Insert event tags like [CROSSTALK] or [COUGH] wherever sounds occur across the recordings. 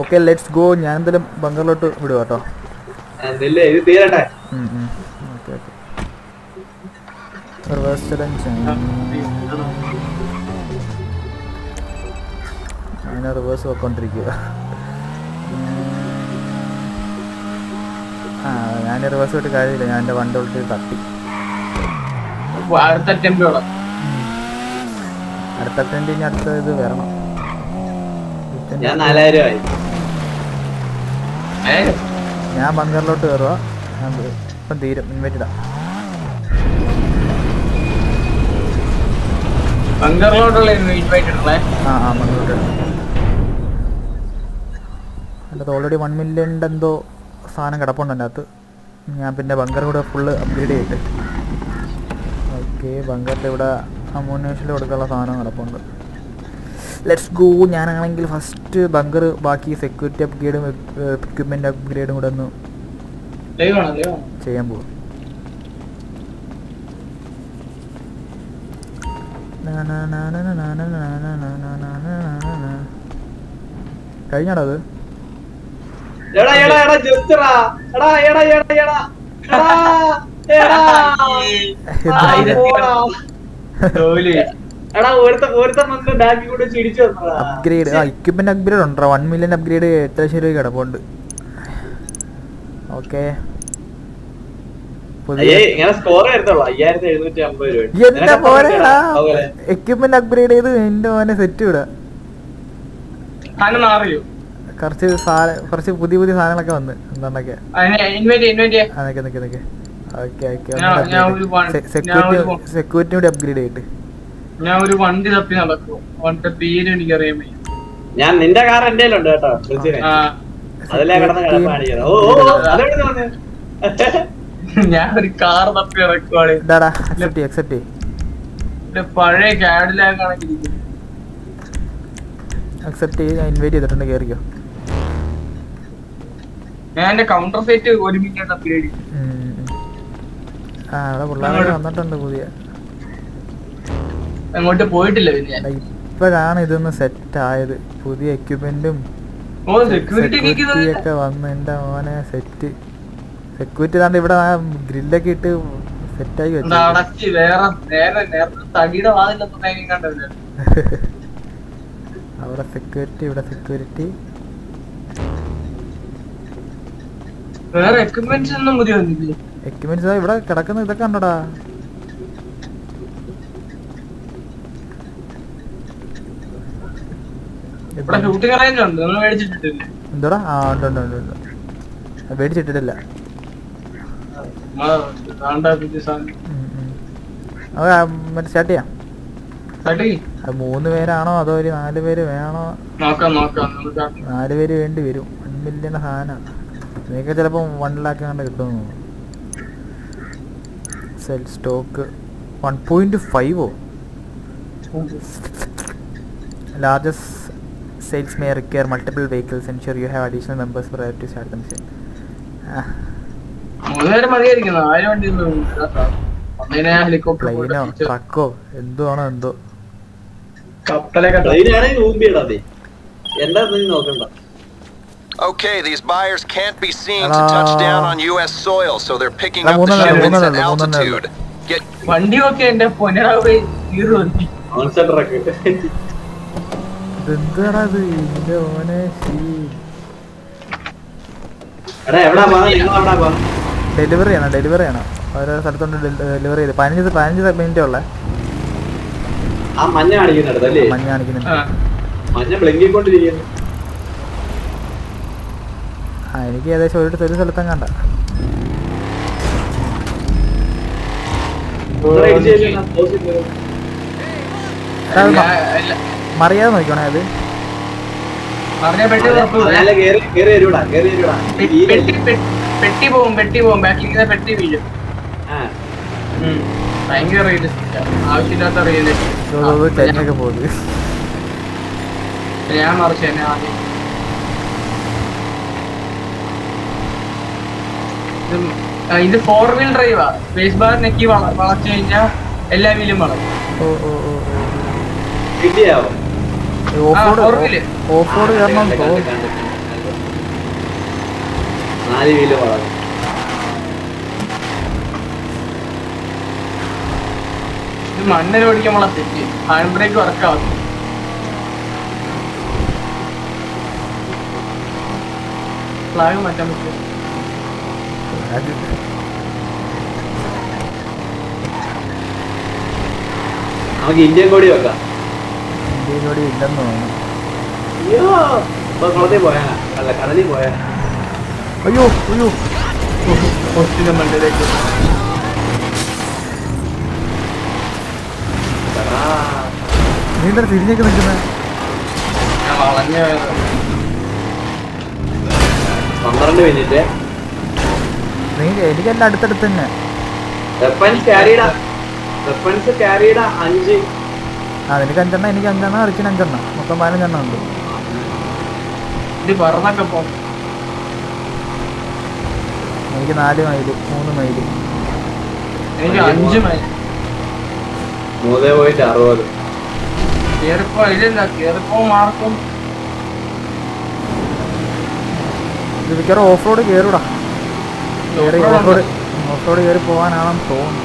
Okay let's go ഞാൻ എന്തായാലും ബംഗറിലോട്ട് വിടുക കേട്ടോ റിവേഴ്സ് ചലഞ്ച് അങ്ങനെ റിവേഴ്സ് പോയിക്കൊണ്ടിരിക്കുക ആ ഞാൻ റിവേഴ്സ് വിട്ട് കാര്യമില്ല. ഞാൻ എന്റെ വണ്ടി ഉള്ളിൽ തട്ടി. അടുത്ത അറ്റൻഡ് ഇനി അടുത്ത ഇത് വരണം. ഞാൻ നാലായിരം ആയി ഞാൻ ബങ്കറിലോട്ട് കയറുക ഇപ്പം തീരും. ഇൻവൈറ്റ് ഇടാം ബംഗറിലോട്ടുള്ള ഇൻവൈറ്റ് ഇടണേ. ആ ആ ബങ്കറിലോട്ട് ഇടാം. എന്റെ ഓൾറെഡി വൺ മില്യന്റെ എന്തോ സാധനം കിടപ്പുണ്ട് എന്റെ അകത്ത്. ഞാൻ പിന്നെ ബങ്കർ കൂടെ ഫുള്ള് അപ്ഗ്രേഡ് ചെയ്തിട്ട്. ഓക്കെ ബങ്കറിന്റെ ഇവിടെ അമോനേഷനിൽ കൊടുക്കാനുള്ള സാധനം കിടപ്പുണ്ട്. ലെറ്റ്സ് ഗോ ഞാനാണെങ്കിൽ ഫസ്റ്റ് ബങ്കർ ബാക്കി സെക്യൂരിറ്റി അപ്ഗ്രേഡും എക്യുപ്മെന്റ് അപ്ഗ്രേഡും കൂടെ ഒന്ന് ചെയ്യാൻ പോകും കഴിഞ്ഞാടാ അത്? എടാ അപ്ഗ്രേഡ് ആ അപ്ഗ്രേഡ് ഉണ്ടോ? വൺ മില്യൺ അപ്ഗ്രേഡ് എട്ട് ലക്ഷം രൂപ. കിടപ്പുണ്ട് ഓക്കെ എന്റെ പോലെടാ എക്വിപ്മെന്റ് അപ്ഗ്രേഡ് ചെയ്ത് എന്റെ മോനെ സെറ്റ് വിടാ കുറച്ച് കുറച്ച് പുതിയ പുതിയ സാധനങ്ങളൊക്കെ വന്ന്. എന്താണ്ടൊക്കെ ഓക്കെ ഓക്കെ സെക്യൂരിറ്റി സെക്യൂരിറ്റി കൂടി അപ്ഗ്രേഡ് ചെയ്തിട്ട്. ഞാൻ ഒരു വണ്ടി തപ്പി നടക്കും വണ്ടി പേര് എനിക്കറിയാൻ വയ്യ. ഞാൻ നിന്റെ കാർ എന്റെ ഉണ്ട് കേട്ടോ അതിലേ കിടന്ന് ഓ ഞാൻ ഒരു കാർ തപ്പി ഇറക്കുവാണ് പഴയ കാഡിലാക്ക് അക്സെപ്റ്റ് ചെയ്ത് ഇൻവൈറ്റ് ചെയ്തിട്ടുണ്ട് കേറിക്കോ. ഞാൻ എന്റെ കൗണ്ടർ സെറ്റ് ഒരുമിക്കാൻ തപ്പി. ആ അവിടെ പിള്ളേരൊക്കെ വന്നിട്ടുണ്ട് പുതിയ. അങ്ങോട്ട് പോയിട്ടില്ല പിന്നെ ഇപ്പോഴാണ് ഇതൊന്ന് സെറ്റ് ആയത്. പുതിയ എക്യുപ്മെന്റും സെക്യൂരിറ്റിയൊക്കെ വന്ന് എന്റെ മോനെ സെറ്റ് സെക്യൂരിറ്റി താണ്ട് ഇവിടെ ഗ്രില്ലൊക്കെ ഇട്ട് സെറ്റായി വെച്ചു വേറെ നേരെ നേരത്തെ തടിയുടെ വാതിലൊന്നും തേങ്ങ കണ്ടില്ല [LAUGHS] അവിടെ സെക്യൂരിറ്റി ഇവിടെ സെക്യൂരിറ്റി വേറെ എക്യുപ്മെന്റ്സ് ഒന്നും പുതിയ എക്യുപ്മെന്റ്സ് ഇവിടെ കിടക്കുന്ന ഇതൊക്കെ ഉണ്ടോടാ ഇവിടെ ഷൂട്ടിംഗ് റേഞ്ച് ഉണ്ട് നിങ്ങൾ മേടിച്ചിട്ടില്ലേ എന്തോടാ? ആ ഉണ്ട് ഉണ്ട് ഉണ്ട് ഉണ്ട്. മറ്റേ സ്റ്റാർട്ട് ചെയ്യാം. മൂന്ന് പേരാണോ? അതോ ഒരു നാല് പേര് വേണോ? നാല് പേര് വേണ്ടി വരും. വൺ മില്യൺ സാധനം. നിങ്ങൾക്ക് ചിലപ്പോൾ വൺ ലാക്ക് കണ്ട് കിട്ടുന്നു sell stock one point ഫൈവോ largest sales may require multiple vehicles ensure you have additional members prior to start them മൂന്ന് പേര് മതിയായിരിക്കുന്നു ആരും വണ്ടി ഒന്നിനെ ഹെലികോപ്റ്റർ പ്ലെയിനോ ട്രക്കോ എന്തോ ആണോ എന്തോ? Okay, these buyers can't be seen to touch down on U.S. soil, so they're picking up the shipments at altitude. Get വണ്ടി ഒക്കെ എന്റെ പൊന്നടാവ് തീർന്നു കോൺസെൻട്രക്ക് ഇതെന്താടാ ഇത് ഇതിന്റെ ഓനെ ഡെലിവറി ആണ് ഡെലിവറി ആണ് ഓരോ സ്ഥലത്തോണ്ട് ഡെലിവറി ചെയ്ത്. പതിനഞ്ച് പതിനഞ്ച് മിനിറ്റ് ഉള്ളേ. ആ മഞ്ഞ കാണിക്കുന്നുണ്ട്. ആ. എനിക്ക് ഏകദേശം ഒരു ഒരു സ്ഥലത്തും കണ്ട. ഇവിടെ മറിയാതെ നോക്കണേ അത്. പറഞ്ഞ പെട്ടി തുറക്കൂ. അതല്ല കേറി കേറി വരൂടാ കേറി വരൂടാ. പെ- പെട്ടി പോകും പെട്ടി പോവും പെട്ടി വീഴും. ഭയങ്കര റിയലിസ്റ്റിക് ആവശ്യമില്ലാത്ത റിയലിസ്റ്റിക് പോകുന്നത് ഞാൻ മറിച്ച് തന്നെ ആദ്യം. ഇത് ഫോർ വീൽ ഡ്രൈവാ സ്പേസ് ബാർ നെക്കി വളച്ചു കഴിഞ്ഞാൽ എല്ലാ വീലും വളരും. ഓ ഓ ഓ ഓഫ് ആ, റോഡ് ഓഫ് റോഡ് കാരണം കണ്ട്, കണ്ട്, കണ്ട്. നാല് വീൽ വളർന്നു. ഇത് മണ്ണിൽ ഓടിക്കുമ്പോഴാ തെറ്റ്. ഹാൻഡ് ബ്രേക്ക് വർക്കാവും ഫ്ലാഗ് മാറ്റാൻ പറ്റും അത് നമുക്ക് ഇന്ത്യൻ കോടി വെക്കാം. ഇന്ത്യയിലൂടെ ഇല്ലെന്ന് തോന്നുന്നു. അയ്യോ ഇപ്പൊ കുളത്തിൽ പോയാ? അല്ല കടലിൽ പോയാ? അയ്യോ അയ്യോ. ഒത്തിരി മണ്ണിലേക്ക് നീ എന്താ തിരിഞ്ഞേക്ക് നിൽക്കുന്നത് പന്ത്രണ്ട് മിനിറ്റ്. നീ എനിക്കെല്ലാം അടുത്തടുത്ത് തന്നെ. വെപ്പൻസ് ക്യാരിയുടെ വെപ്പൻസ് ക്യാരിയുടെ അഞ്ച്. ആ അഞ്ചെണ്ണ എനിക്ക് അഞ്ചെണ്ണ അറിച്ചിന് അഞ്ചെണ്ണ മൊത്തം പതിനഞ്ചെണ്ണ ഉണ്ട്. പോ. എനിക്ക് നാല് മൈൽ മൂന്ന് മൈൽ. എനിക്ക് അഞ്ച് മൈൽ മൂന്ന് പോയിന്റ് അറുപത്. കേറിപ്പോ ഇല്ല കേറിപ്പോ മാർക്കും. ഇത് മിക്കവാറും ഓഫ് റോഡ് കയറൂടാ കയറി ഓഫ് റോഡ് ഓഫ് റോഡ് കയറി പോകാനാണെന്ന് തോന്നുന്നു.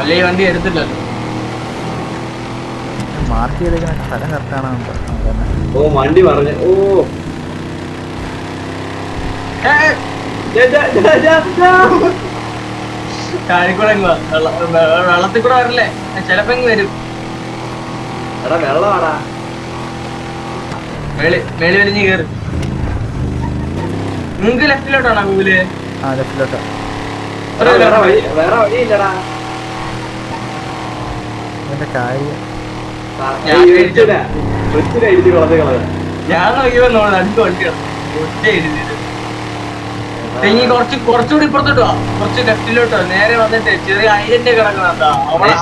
അല്ലേ വണ്ടി എടുത്തില്ലല്ലോ? മാർക്ക് ചെയ്തേക്കുന്ന സ്ഥലം കറക്റ്റാണെന്ന് തന്നെ ഓ വണ്ടി പറഞ്ഞു. ഓ. വെ- വെള്ളത്തിൽ കൂടെ വരില്ലേ? ചെലപ്പോ വരും. എടാ വെള്ളമാടാ. മേളി മേളി വലിഞ്ഞ് കേറി. നിങ്ങക്ക് ലെഫ്റ്റിലോട്ടാണോ ഗൂഗിൽ ആ ലെഫ്റ്റിലോട്ട് എടാ, വേറെ വഴി വേറെ വഴിയില്ലടാ. എന്റെ കാര്യം ഞാൻ നോക്കിയപ്പോ നമ്മൾ അടുത്ത് വണ്ടി ഒറ്റ എഴുതിയത്. ഇനി കുറച്ച് കുറച്ചുകൂടി ഇപ്പുറത്തോ കുറച്ച് ലെഫ്റ്റിലോട്ട് നേരെ വന്നിട്ട് ചെറിയ ഐലൻഡ് അവിടെ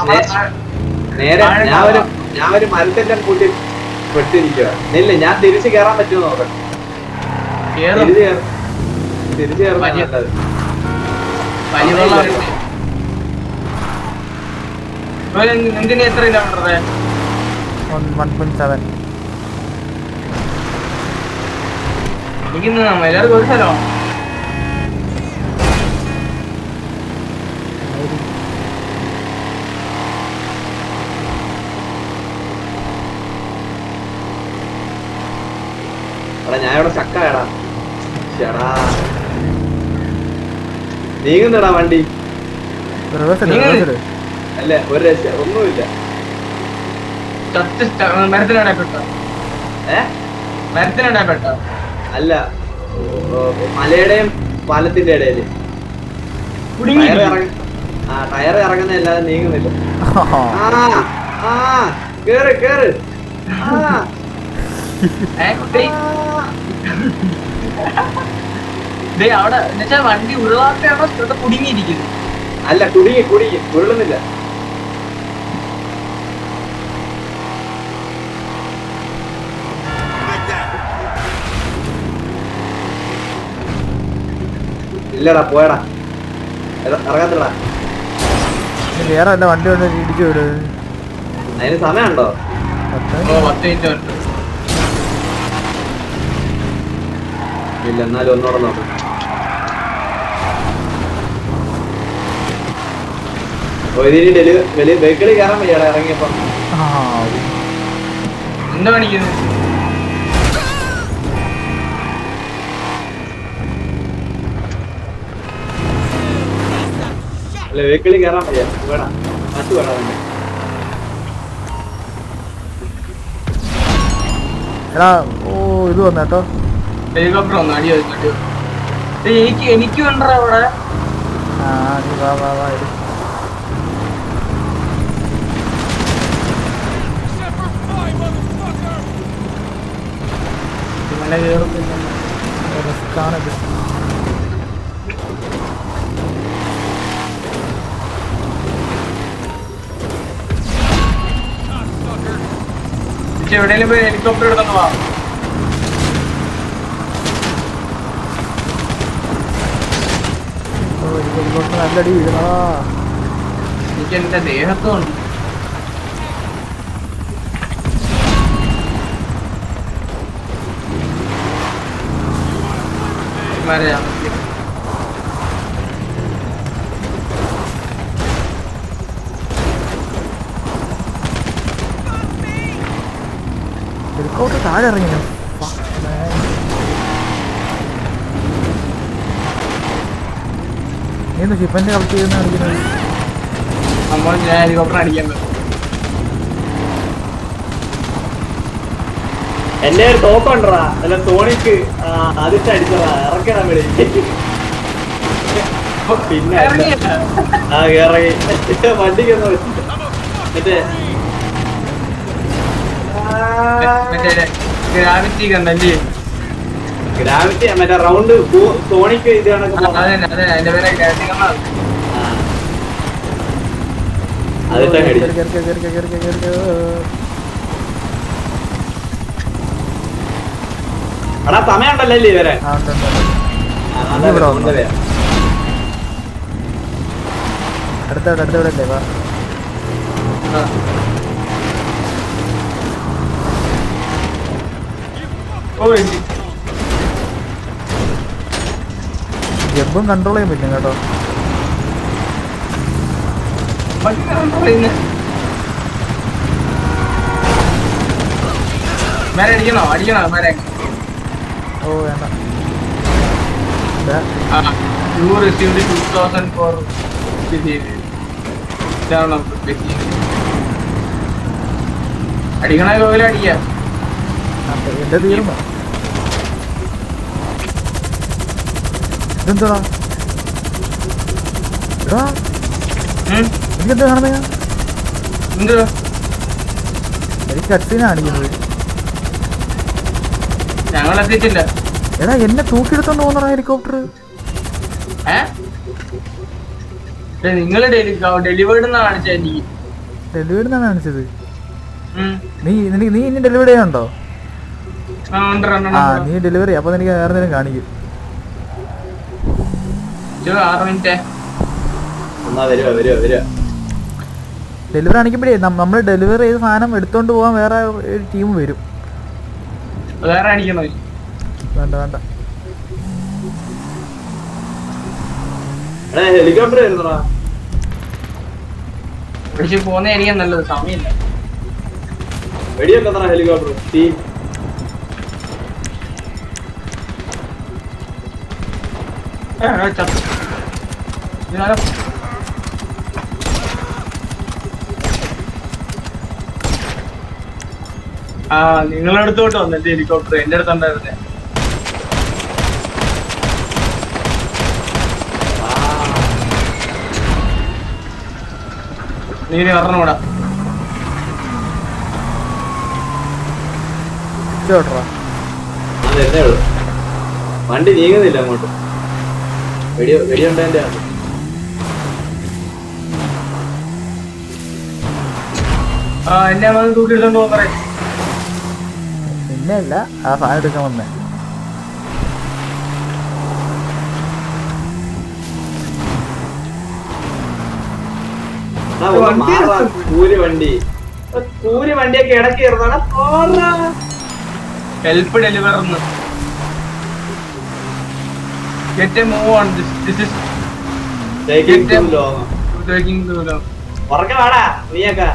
നേരെ ഞാൻ ഒരു ഞാൻ ഒരു മരത്തിന്റെ കൂട്ടി പെട്ടിരിക്കുക ഇല്ല ഞാൻ തിരിച്ച് കേറാൻ പറ്റുമോ നോക്കട്ടെ തിരിച്ചു കയറാൻ നിങ്ങൾക്ക് എത്ര കിലോമീറ്റർ എടാ ഞാൻ ഇവിടെ ചക്കടാ ചേടാ നീങ്ങുന്നടാ വണ്ടി. അല്ല ഒരു രക്ഷ ഒന്നുമില്ല. ചത്ത് സ്റ്റ- മരത്തിനിടയിൽ പെട്ട? ഏ? മരത്തിനിടയിൽ പെട്ട? അല്ല ഓ, മലയുടെയും പാലത്തിന്റെ ഇടയിൽ. ആ ടയർ ഇറങ്ങുന്ന അല്ലാതെ നീങ്ങുന്നില്ല. ആ ആ കേറ് കേറ്. ആ. ഏ, ദേ അവിടെ എന്നുവെച്ചാ വണ്ടി ഉരുളാത്തയാണോ? ഇവിടെ കുടുങ്ങിയിരിക്കുന്നത് അല്ല കുടുങ്ങി കുടുങ്ങി. ഉരുളുന്നില്ല. ഇല്ലടാ പോയടാ. ഇറങ്ങാത്തടാ ഇറങ്ങത്തില്ലടാ. വേറെ അല്ല വണ്ടി വന്ന് ഇടിച്ചു വിട്. അതിന് സമയമുണ്ടോ? ഇല്ല എന്നാലും ഒന്നോടെ നോക്കാം. വലിയ ബൈക്കിൽ കയറാൻ വയ്യാടാ ഇറങ്ങിയപ്പോ. എന്താ പണിക്കുന്നത് അല്ല വെഹിക്കിളിൽ കയറാൻ വയ്യ. വേണം മറ്റു വേണം. എടാ ഓ ഇത് വന്ന കേട്ടോ ഹെലികോപ്റ്റർ വന്നു. അടി എനിക്ക് അവിടെ. ആ നീ വാ വാ വാ ഇത് ഇങ്ങനെ കേറുന്നില്ല റിസ്ക്കാണ് ഇത്. എവിടെയെങ്കിലും പോയി ഹെലികോപ്റ്റർ എടുത്തോണ്ട് വാ. ഇങ്ങോട്ട് നല്ലടി വീഴണതാ എനിക്ക് എന്റെ ദേഹത്തുണ്ട് വരാം താഴെ ഇറങ്ങിയോ എന്താ ഷിപ്പന്റെ കളക്ട് ചെയ്യുന്ന അടിക്കുന്നത് നമ്മൾ ഞാൻ എന്റെ ഒരു തോക്കുണ്ടടാ അല്ല തോണിക്ക് അതിട്ട് അടിച്ചടാ ഇറക്കണം വിളി പിന്നെ ആ ഇറങ്ങി. [LAUGHS] വണ്ടിക്കൊന്നും മറ്റേ ഗ്രാവിറ്റി കണ്ടല്ലേ? ഗ്രാവിറ്റി മറ്റേ റൗണ്ട് സോണിക്ക് ഇത് കണക്ക് ആ, ഇവരെ? അതെ അതെ അതിന്റെ പേരെ. ഗ്രാവിറ്റി കണ്ടാ ജമ്പും കൺട്രോൾ ചെയ്യാൻ പറ്റും കേട്ടോ. അടിക്കണോ അടിക്കണോ ഓ വേണ്ട. You received two thousand four അടിക്കണ അപ്പൊ എന്റെ തീർന്നു ഇതെന്താടാ? എടാ? എനിക്കെന്താ കാണുന്ന? ഞാൻ എനിക്ക് ഞങ്ങൾ എടാ എന്നെ തൂക്കിയെടുത്തോണ്ട് പോകുന്ന ഹെലികോപ്റ്റർ നിങ്ങൾ ഡെലിവേർഡ് കാണിച്ചത്. നീ നീ ഇനി ഡെലിവറി ചെയ്യാനുണ്ടോ? ആ. നീ ഡെലിവറി അപ്പൊ എനിക്ക് വേറെ എന്തെങ്കിലും കാണിക്കും. ഡെലിവറി കാണിക്കുമ്പോഴേ നമ്മൾ ഡെലിവറി ചെയ്ത സാധനം എടുത്തോണ്ട് പോകാൻ വേറെ ഒരു ടീം വരും. വേണ്ട വേണ്ട. എടാ ഹെലികോപ്റ്റർ വരുന്നടാ എനിക്ക് പോകുന്നതായിരിക്കും നല്ലത് സമയമില്ല. വെടിയൊക്കെ ഹെലികോപ്റ്റർ തീ ഏ, ചത്തു. ഇതിനാലോ ആ നിങ്ങളടുത്തോട്ട് വന്നിട്ട് ഹെലികോപ്റ്റർ എന്റെ അടുത്തുണ്ടായിരുന്നേ നീ എന്നേ വണ്ടി നീങ്ങുന്നില്ല അങ്ങോട്ട്. വെടി വെടിയുണ്ടതിന്റെ ആണ് ആ എന്നെ തൂക്കിയെടുത്തോണ്ട് പോകറേ അല്ല ആ സാധനം എടുക്കാൻ വന്നേ. വണ്ടി വണ്ടിയൊക്കെ ഇടയ്ക്ക് ഹെൽപ്പ് ഡെലിവർ എന്ന് get a move on this this is taking too long ഉറക്കെ വാടാ നീയൊക്കെ.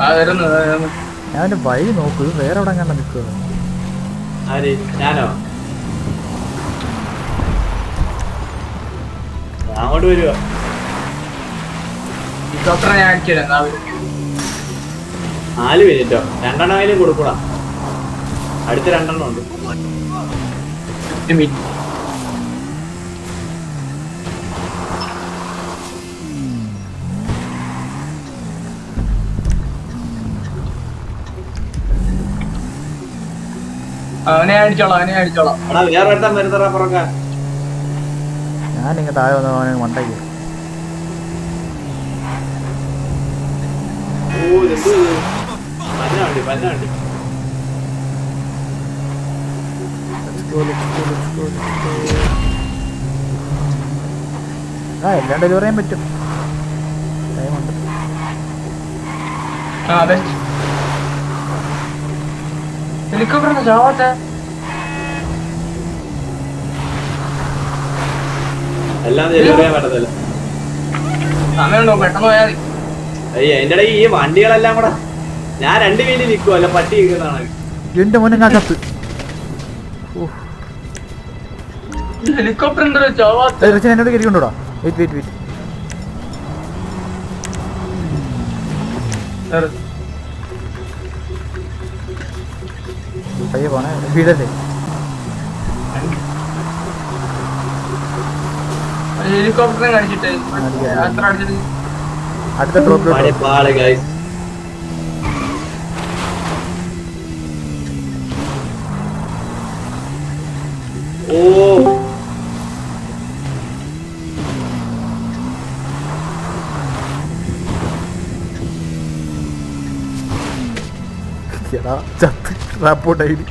ആ വരുന്നു ആ, വരുന്നു. ഞാൻ അവന്റെ വഴി നോക്കൂ വേറെ എവിടെ കണ്ട നിൽക്കുക ഞാനോ? അങ്ങോട്ട് വരുവാ. ഹെലികോപ്റ്റർ ഞാൻ അടിച്ചു തരാം എന്നാ വരും നാല് മിനിറ്റോ രണ്ടെണ്ണമെങ്കിലും കൊടുക്കൂടാ. അടുത്ത രണ്ടെണ്ണം ഉണ്ട്. അവനെ അടിച്ചോളാം അവനെ അടിച്ചോളാം. ഇങ്ങനെ താഴെ വന്ന അവനെ മണ്ടയ്ക്ക്. ആ എല്ലാം ഡെലിവറി ചെയ്യാൻ പറ്റും. ടൈമുണ്ട് ആ അതെ. ഹെലികോപ്റ്റർ ഡെലിവറി ചെയ്യാൻ സമയമുണ്ടോ? പെട്ടെന്ന് പോയാൽ അയ്യ അതിന്റെ ഇടയിൽ ഈ വണ്ടികളെല്ലാം കൂടെ ഞാൻ രണ്ട് വീലിൽ നിൽക്കുവോ അല്ല പട്ടി നിൽക്കുന്നതാണ് എന്റെ മോനെ ഞാൻ ചത്ത് ഹെലികോപ്റ്റർ ഉണ്ടല്ലോ ചാവാത്ത. എന്നോട് കയറിക്കൊണ്ടോടാ വെയിറ്റ് വെയിറ്റ് വെയിറ്റ് പയ്യെ പോണേ വീടല്ലേ ഹെലികോപ്റ്ററെ കാണിച്ചിട്ട് അടിക്കാം. അത്ര അടിച്ചിട്ട് അടുത്ത ഡ്രോപ്പിലോട്ട് പണി പാൾ ഗൈസ് ഓ റാപ്പോട്ട് ഐ ഡി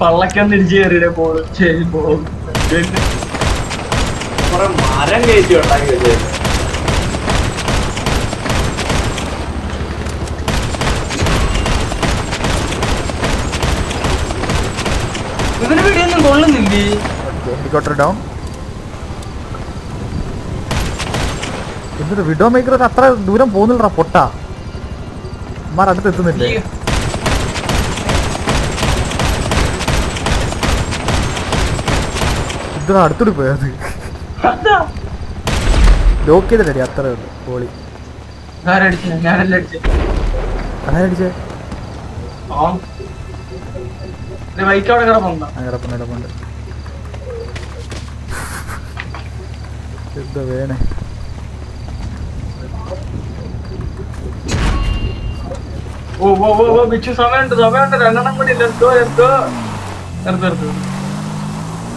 പള്ളക്കം തിരിച്ചു കയറിയ പോൾ ശരി മരം കയറ്റി ഉണ്ടാക്കി വെച്ചേ. ഇവന് പിടിയൊന്നും കൊള്ളുന്നില്ലേ? ഹെലികോപ്റ്റർ ഡൗൺ എന്നിട്ട് വിഡോ മേക്കർ അത്ര ദൂരം പോകുന്നില്ലടാ പൊട്ടാ. അമ്മാർ അടുത്ത് എത്തുന്നില്ലേ ഈ ഇതിന് അടുത്തോട്ട് പോയത്. ലോക്ക് ചെയ്തിട്ടേ അത്രേ ഉള്ളൂ. അടിച്ചേ. കിടപ്പുണ്ടോ? കിടപ്പുണ്ട് എന്താ വേണേ? ഓ ഓ ഓ ബിച്ചു സമയമുണ്ട് സമയമുണ്ട്. രണ്ടെണ്ണം കൂടി എന്തോ എന്തോ. ഉണ്ടേ ഉണ്ടേ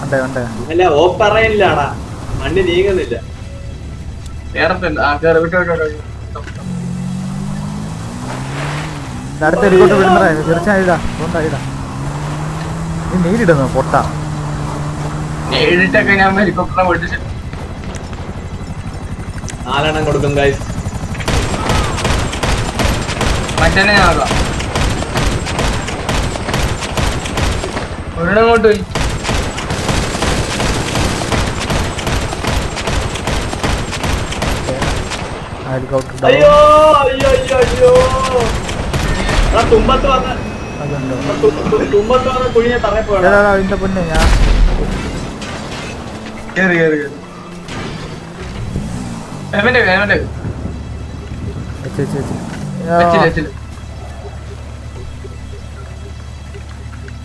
അല്ല ഓപ്പറയിലാടാ മണ്ണി നീങ്ങുന്നില്ല. നേരത്തെ ആ കേറി വിട്ടോ വിട്ടോ വിട്ടോ. അടുത്ത ഹെലികോപ്റ്റർ വിടുന്നതാ തീർച്ചയായും ഇതാ കൊണ്ടാ ഇതാ നീ നേരിടുന്നു പൊട്ട? നേരിട്ടൊക്കെ ഞാൻ ഹെലികോപ്റ്ററിനെ വിളിച്ചു നാലെണ്ണം കൊടുക്കും ഗൈസ് മറ്റന്നെ ആകാം. ഒരെണ്ണം അങ്ങോട്ട് പോയി. ഹെലികോപ്റ്റർ അയ്യോ അയ്യോ അയ്യോ അയ്യോ. എടാ തുമ്പത്ത് വന്ന അതുണ്ടോ? തുമ്പത്ത് വന്ന പോയടാ എടാ, എടാ, ഇതിന്റെ പൊന്നെ ഞാൻ. കേറി കേറി എവന്റെ എവന്റെ? ആ, വെച്ചില്ല.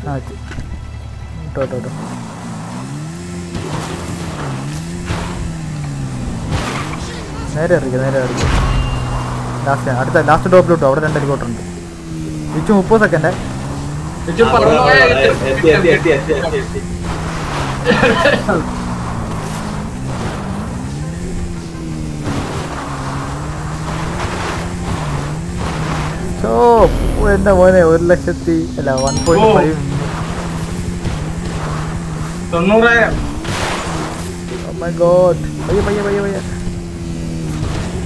ആ വെച്ച്. നേരെ ഇറക്കുക നേരെ ഇറക്കുക ലാസ്റ്റ് അടുത്ത ലാസ്റ്റ് ഡ്രോപ്പിലോട്ടോ അവിടെ രണ്ട് ഹെലികോപ്റ്റർ ഉണ്ട്. തിരിച്ചു മുപ്പത് സെക്കൻഡ് വെച്ചു ഓ എന്റെ മോനെ ഒരു ലക്ഷത്തി അല്ല വൺ പോയിന്റ് ഓ. ഫൈവ് തൊണ്ണൂറായിരം. മൈ ഗോഡ് പയ്യ പയ്യ പയ്യെ പയ്യെ.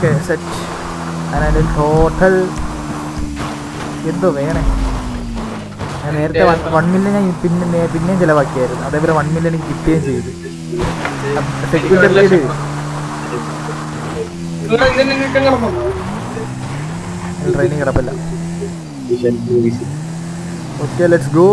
ഓക്കെ സെറ്റ് അതിനൊരു ടോട്ടൽ എന്തോ വേണേ. ഞാൻ നേരത്തെ വൺ മില്യൺ ഞാൻ പിന്നെ പിന്നെയും ചിലവാക്കിയായിരുന്നു. അതേപോലെ വൺ മില്യൺ എനിക്ക് കിട്ടുകയും ചെയ്തു. ട്രെയിനിങ് കിടപ്പില്ല ഓക്കെ ലെറ്റ്സ് ഗോ